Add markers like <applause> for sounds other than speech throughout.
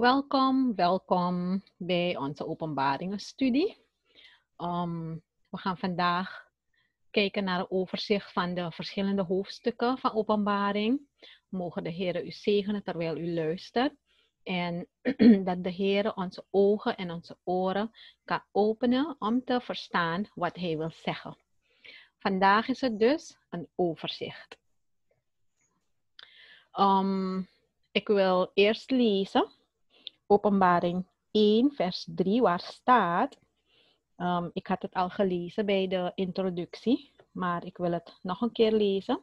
Welkom, welkom bij onze openbaringenstudie. Um, we gaan vandaag kijken naar een overzicht van de verschillende hoofdstukken van openbaring. Mogen de Heer u zegenen terwijl u luistert. En <clears throat> dat de Heer onze ogen en onze oren kan openen om te verstaan wat Hij wil zeggen. Vandaag is het dus een overzicht. Um, ik wil eerst lezen Openbaring 1, vers 3, waar staat. Um, ik had het al gelezen bij de introductie, maar ik wil het nog een keer lezen.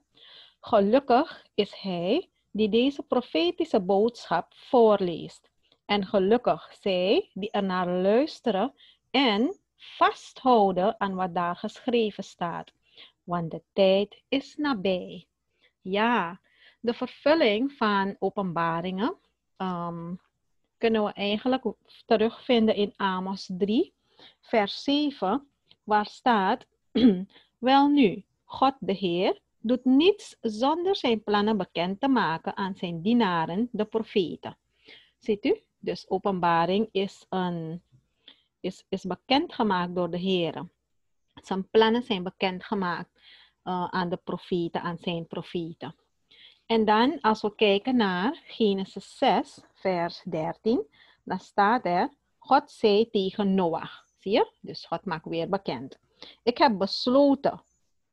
Gelukkig is hij die deze profetische boodschap voorleest. En gelukkig zij die er naar luisteren en vasthouden aan wat daar geschreven staat. Want de tijd is nabij. Ja, de vervulling van openbaringen um, kunnen we eigenlijk terugvinden in Amos 3, vers 7, waar staat: <clears throat> Wel nu, God de Heer doet niets zonder zijn plannen bekend te maken aan zijn dienaren, de profeten. Ziet u? Dus openbaring is, een, is, is bekendgemaakt door de Heer. Zijn plannen zijn bekendgemaakt uh, aan de profeten, aan zijn profeten. En dan, als we kijken naar Genesis 6, vers 13, dan staat er, God zei tegen Noach. Zie je? Dus God maakt weer bekend. Ik heb besloten,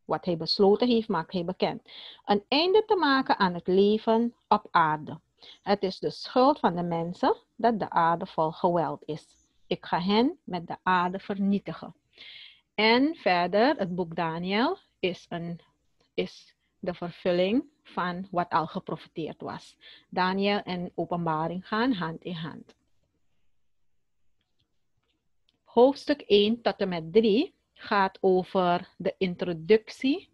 wat hij besloten heeft, maakt hij bekend. Een einde te maken aan het leven op aarde. Het is de schuld van de mensen dat de aarde vol geweld is. Ik ga hen met de aarde vernietigen. En verder, het boek Daniel is, een, is de vervulling van wat al geprofiteerd was. Daniel en openbaring gaan hand in hand. Hoofdstuk 1 tot en met 3 gaat over de introductie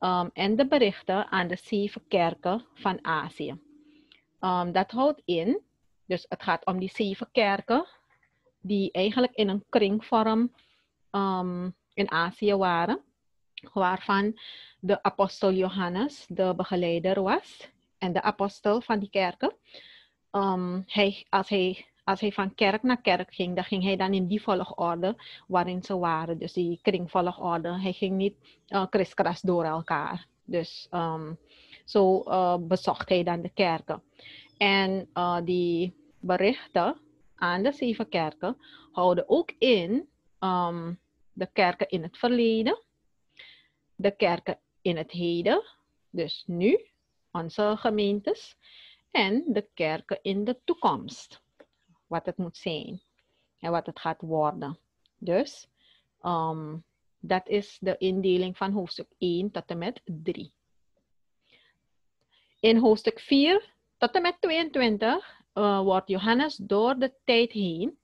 um, en de berichten aan de zeven kerken van Azië. Um, dat houdt in, dus het gaat om die zeven kerken die eigenlijk in een kringvorm um, in Azië waren, waarvan de apostel Johannes de begeleider was en de apostel van die kerken. Um, hij, als, hij, als hij van kerk naar kerk ging, dan ging hij dan in die volgorde waarin ze waren. Dus die kringvolgorde. Hij ging niet uh, kriskras door elkaar. Dus um, zo uh, bezocht hij dan de kerken. En uh, die berichten aan de zeven kerken houden ook in um, de kerken in het verleden, de kerken in het heden, dus nu, onze gemeentes, en de kerken in de toekomst. Wat het moet zijn en wat het gaat worden. Dus um, dat is de indeling van hoofdstuk 1 tot en met 3. In hoofdstuk 4 tot en met 22 uh, wordt Johannes door de tijd heen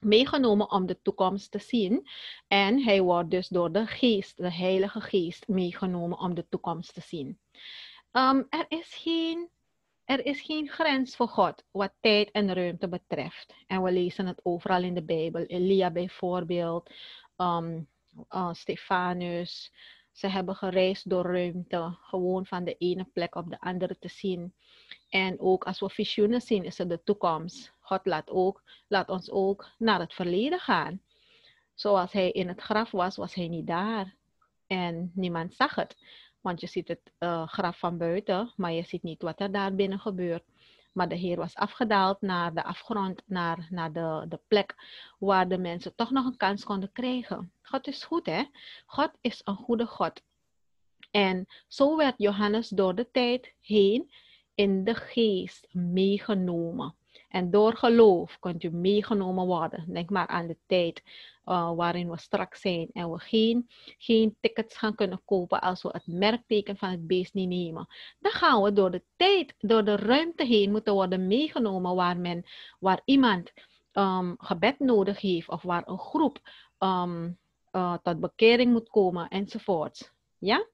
meegenomen om de toekomst te zien. En hij wordt dus door de geest, de Heilige Geest, meegenomen om de toekomst te zien. Um, er, is geen, er is geen grens voor God wat tijd en ruimte betreft. En we lezen het overal in de Bijbel. Elia bijvoorbeeld, um, uh, Stefanus. Ze hebben gereisd door ruimte, gewoon van de ene plek op de andere te zien. En ook als we visioenen zien, is het de toekomst. God laat, ook, laat ons ook naar het verleden gaan. Zoals hij in het graf was, was hij niet daar. En niemand zag het. Want je ziet het uh, graf van buiten, maar je ziet niet wat er daar binnen gebeurt. Maar de Heer was afgedaald naar de afgrond, naar, naar de, de plek waar de mensen toch nog een kans konden krijgen. God is goed, hè? God is een goede God. En zo werd Johannes door de tijd heen in de geest meegenomen. En door geloof kunt u meegenomen worden. Denk maar aan de tijd uh, waarin we straks zijn en we geen, tickets gaan kunnen kopen als we het merkteken van het beest niet nemen. Dan gaan we door de tijd, door de ruimte heen moeten worden meegenomen waar, men, waar iemand um, gebed nodig heeft of waar een groep um, uh, tot bekering moet komen enzovoort. Ja?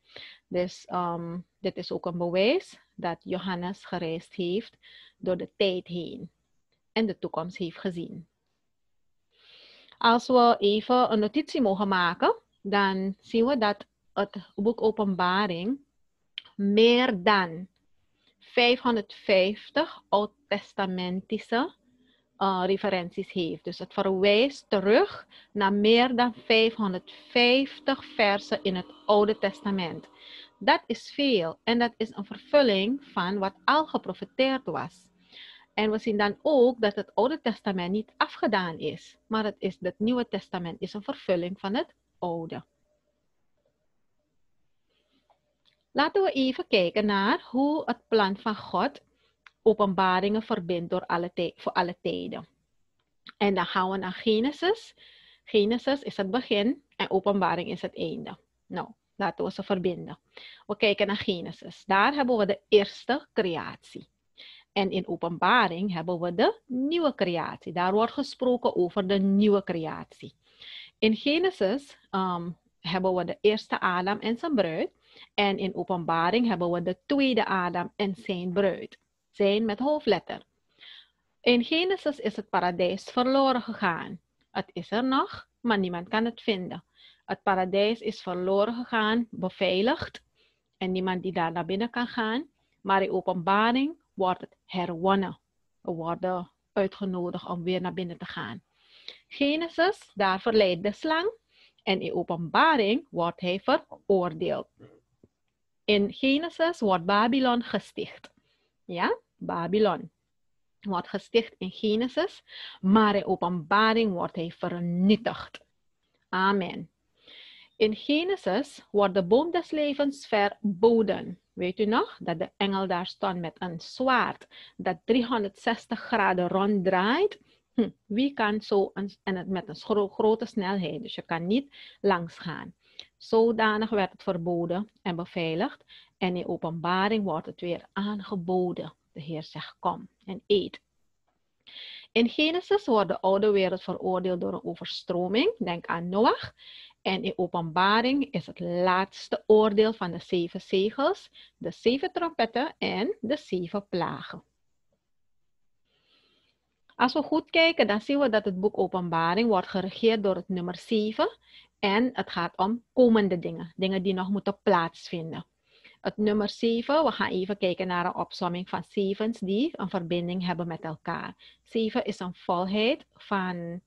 Dus um, dit is ook een bewijs dat Johannes gereisd heeft door de tijd heen en de toekomst heeft gezien. Als we even een notitie mogen maken, dan zien we dat het boek Openbaring meer dan 550 oud-testamentische uh, referenties heeft. Dus het verwijst terug naar meer dan 550 versen in het Oude Testament. Dat is veel en dat is een vervulling van wat al geprofeteerd was. En we zien dan ook dat het Oude Testament niet afgedaan is, maar het, is, het Nieuwe Testament is een vervulling van het Oude. Laten we even kijken naar hoe het plan van God openbaringen verbindt door alle voor alle tijden. En dan gaan we naar Genesis. Genesis is het begin en openbaring is het einde. Nou, laten we ze verbinden. We kijken naar Genesis. Daar hebben we de eerste creatie. En in openbaring hebben we de nieuwe creatie. Daar wordt gesproken over de nieuwe creatie. In Genesis um, hebben we de eerste Adam en zijn bruid. En in openbaring hebben we de tweede Adam en zijn bruid. Zijn met hoofdletter. In Genesis is het paradijs verloren gegaan. Het is er nog, maar niemand kan het vinden. Het paradijs is verloren gegaan, beveiligd. En niemand die daar naar binnen kan gaan. Maar in openbaring wordt het herwonnen. We worden uitgenodigd om weer naar binnen te gaan. Genesis, daar verleidt de slang. En in openbaring wordt hij veroordeeld. In Genesis wordt Babylon gesticht. Ja, Babylon wordt gesticht in Genesis, maar in openbaring wordt hij vernietigd. Amen. In Genesis wordt de boom des levens verboden. Weet u nog dat de engel daar stond met een zwaard dat 360 graden ronddraait? Hm, wie kan zo een, en het met een grote snelheid, dus je kan niet langs gaan. Zodanig werd het verboden en beveiligd en in openbaring wordt het weer aangeboden. De Heer zegt, kom en eet. In Genesis wordt de oude wereld veroordeeld door een overstroming. Denk aan Noach. En in openbaring is het laatste oordeel van de zeven zegels, de zeven trompetten en de zeven plagen. Als we goed kijken, dan zien we dat het boek Openbaring wordt geregeerd door het nummer 7. En het gaat om komende dingen, dingen die nog moeten plaatsvinden. Het nummer 7, we gaan even kijken naar een opsomming van zevens die een verbinding hebben met elkaar. 7 is een volheid van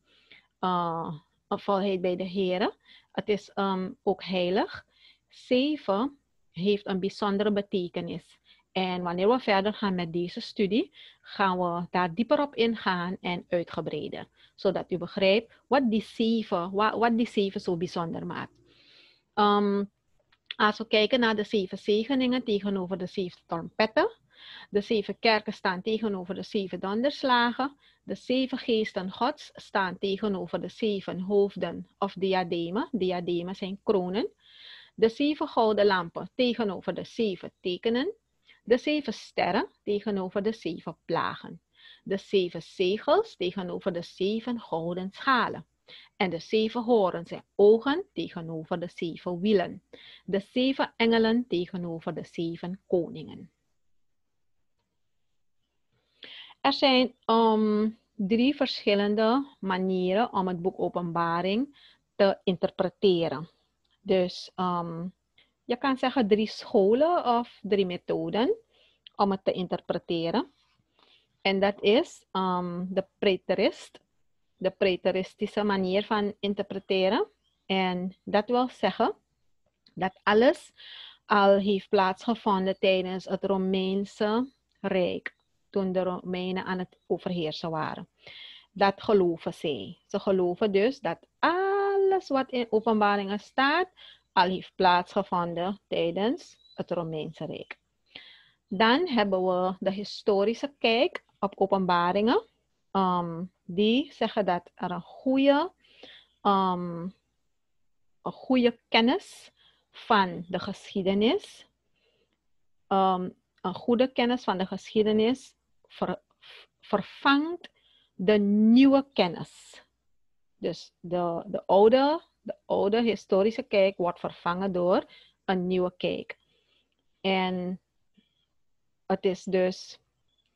uh, een volheid bij de Heer. Het is um, ook heilig. 7 heeft een bijzondere betekenis. En wanneer we verder gaan met deze studie, gaan we daar dieper op ingaan en uitgebreiden. Zodat u begrijpt wat die zeven, wat, zeven zo bijzonder maakt. Um, als we kijken naar de zeven zegeningen tegenover de zeven trompetten, de zeven kerken staan tegenover de zeven donderslagen, de zeven geesten gods staan tegenover de zeven hoofden of diademen. Diademen zijn kronen. De zeven gouden lampen tegenover de zeven tekenen. De zeven sterren tegenover de zeven plagen. De zeven zegels tegenover de zeven gouden schalen. En de zeven horen zijn ogen tegenover de zeven wielen. De zeven engelen tegenover de zeven koningen. Er zijn um, drie verschillende manieren om het boek Openbaring te interpreteren. Dus um, je kan zeggen drie scholen of drie methoden om het te interpreteren. En dat is um, de preterist, de preteristische manier van interpreteren. En dat wil zeggen dat alles al heeft plaatsgevonden tijdens het Romeinse Rijk, toen de Romeinen aan het overheersen waren. Dat geloven zij. Ze geloven dus dat alles wat in openbaringen staat, al heeft plaatsgevonden tijdens het Romeinse Rijk. Dan hebben we de historische kijk op openbaringen. Um, die zeggen dat er een goede, um, een goede kennis van de geschiedenis, een goede kennis van de geschiedenis ver, vervangt de nieuwe kennis. Dus de, de, oude, de oude historische kijk wordt vervangen door een nieuwe kijk. En het is dus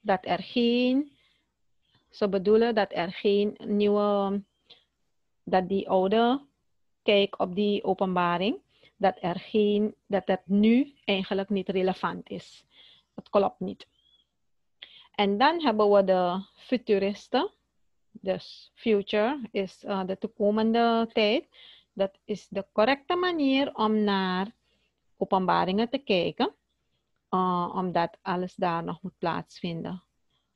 dat er geen ze bedoelen dat er geen nieuwe, dat die oude kijk op die openbaring, dat er geen, dat het nu eigenlijk niet relevant is. Het klopt niet. En dan hebben we de futuristen. Dus future is uh, de toekomende tijd. Dat is de correcte manier om naar openbaringen te kijken. Uh, omdat alles daar nog moet plaatsvinden.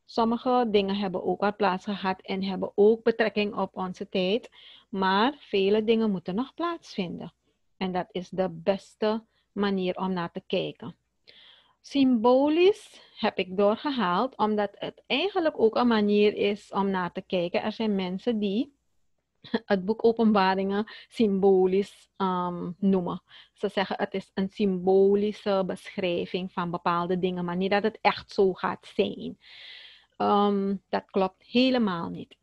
Sommige dingen hebben ook al plaats gehad en hebben ook betrekking op onze tijd. Maar vele dingen moeten nog plaatsvinden. En dat is de beste manier om naar te kijken. Symbolisch heb ik doorgehaald, omdat het eigenlijk ook een manier is om naar te kijken. Er zijn mensen die het boek Openbaringen symbolisch um, noemen. Ze zeggen het is een symbolische beschrijving van bepaalde dingen, maar niet dat het echt zo gaat zijn. Um, dat klopt helemaal niet.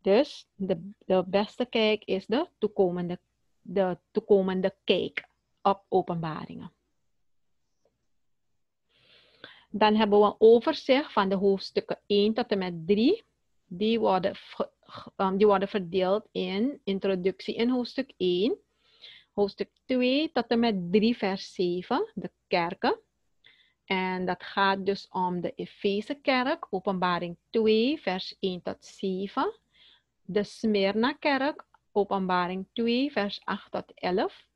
Dus de, de beste kijk is de toekomende, de toekomende kijk op openbaringen. Dan hebben we een overzicht van de hoofdstukken 1 tot en met 3. Die worden, um, die worden verdeeld in introductie in hoofdstuk 1. Hoofdstuk 2 tot en met 3 vers 7, de kerken. En dat gaat dus om de Efeze kerk, openbaring 2 vers 1 tot 7. De Smyrna kerk, openbaring 2 vers 8 tot 11.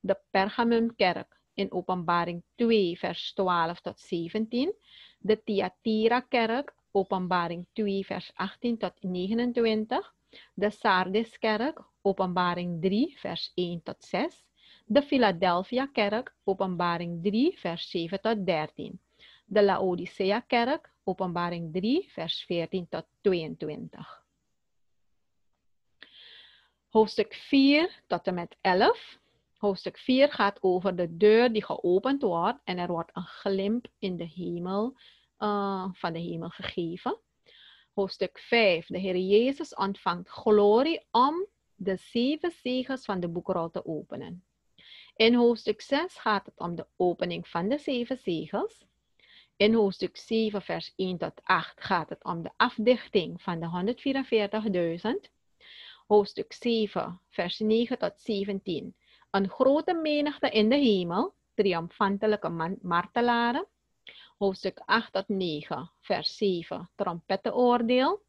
De Pergamum kerk, in Openbaring 2, vers 12 tot 17. De Thyatira-kerk, Openbaring 2, vers 18 tot 29. De Sardis-kerk, Openbaring 3, vers 1 tot 6. De Philadelphia-kerk, Openbaring 3, vers 7 tot 13. De Laodicea-kerk, Openbaring 3, vers 14 tot 22. Hoofdstuk 4 tot en met 11. Hoofdstuk 4 gaat over de deur die geopend wordt en er wordt een glimp in de hemel uh, van de hemel gegeven. Hoofdstuk 5. De Heer Jezus ontvangt glorie om de zeven zegels van de boekrol te openen. In hoofdstuk 6 gaat het om de opening van de zeven zegels. In hoofdstuk 7, vers 1 tot 8 gaat het om de afdichting van de 144.000. Hoofdstuk 7, vers 9 tot 17 een grote menigte in de hemel, triomfantelijke martelaren. Hoofdstuk 8 tot 9, vers 7, trompettenoordeel.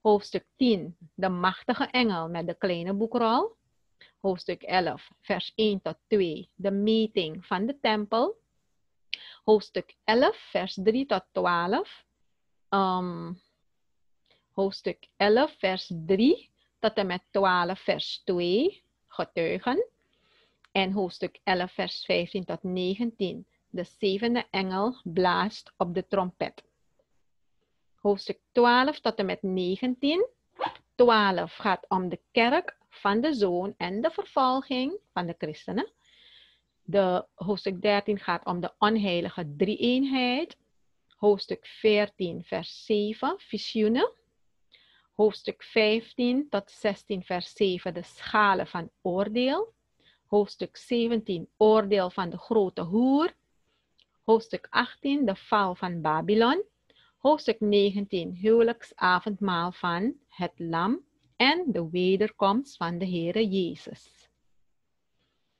Hoofdstuk 10, de machtige engel met de kleine boekrol. Hoofdstuk 11, vers 1 tot 2, de meting van de tempel. Hoofdstuk 11, vers 3 tot 12. Um, hoofdstuk 11, vers 3 tot en met 12, vers 2, getuigen. En hoofdstuk 11, vers 15 tot 19. De zevende engel blaast op de trompet. Hoofdstuk 12 tot en met 19. 12 gaat om de kerk van de zoon en de vervolging van de christenen. De hoofdstuk 13 gaat om de onheilige drie-eenheid. Hoofdstuk 14, vers 7, visioenen. Hoofdstuk 15 tot 16, vers 7, de schalen van oordeel hoofdstuk 17, oordeel van de grote hoer. Hoofdstuk 18, de val van Babylon. Hoofdstuk 19, huwelijksavondmaal van het lam en de wederkomst van de Heere Jezus.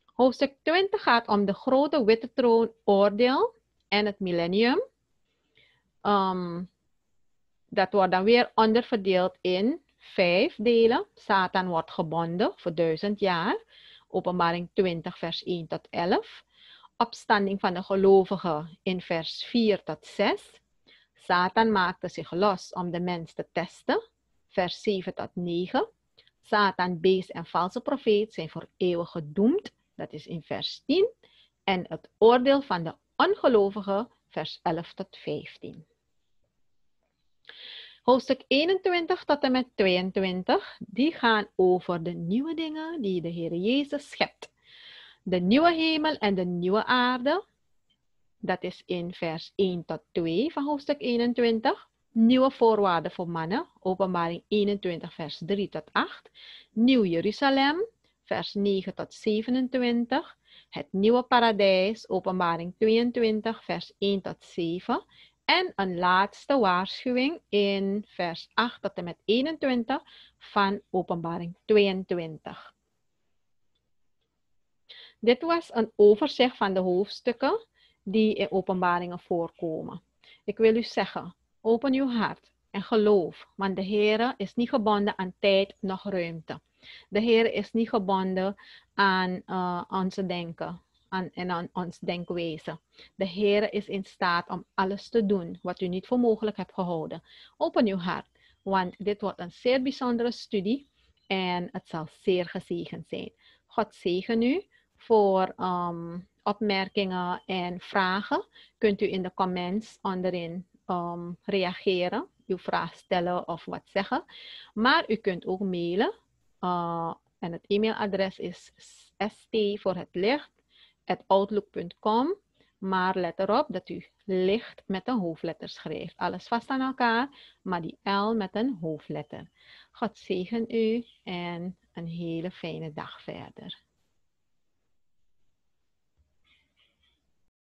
Hoofdstuk 20 gaat om de grote witte troon oordeel en het millennium. Um, dat wordt dan weer onderverdeeld in vijf delen. Satan wordt gebonden voor duizend jaar. Openbaring 20, vers 1 tot 11. Opstanding van de gelovigen in vers 4 tot 6. Satan maakte zich los om de mens te testen. Vers 7 tot 9. Satan, beest en valse profeet zijn voor eeuwig gedoemd. Dat is in vers 10. En het oordeel van de ongelovigen, vers 11 tot 15. Hoofdstuk 21 tot en met 22, die gaan over de nieuwe dingen die de Heer Jezus schept. De nieuwe hemel en de nieuwe aarde. Dat is in vers 1 tot 2 van hoofdstuk 21. Nieuwe voorwaarden voor mannen, openbaring 21, vers 3 tot 8. Nieuw Jeruzalem, vers 9 tot 27. Het nieuwe paradijs, openbaring 22, vers 1 tot 7. En een laatste waarschuwing in vers 8 tot en met 21 van Openbaring 22. Dit was een overzicht van de hoofdstukken die in Openbaringen voorkomen. Ik wil u zeggen, open uw hart en geloof. Want de Heer is niet gebonden aan tijd noch ruimte. De Heer is niet gebonden aan uh, onze denken en aan ons denkwezen. De Heer is in staat om alles te doen wat u niet voor mogelijk hebt gehouden. Open uw hart, want dit wordt een zeer bijzondere studie en het zal zeer gezegend zijn. God zegen u voor um, opmerkingen en vragen. Kunt u in de comments onderin um, reageren, uw vraag stellen of wat zeggen. Maar u kunt ook mailen. Uh, en het e-mailadres is st voor het licht. Maar let erop dat u licht met een hoofdletter schrijft. Alles vast aan elkaar, maar die L met een hoofdletter. God zegen u en een hele fijne dag verder.